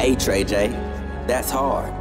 Hey Trey J, that's hard.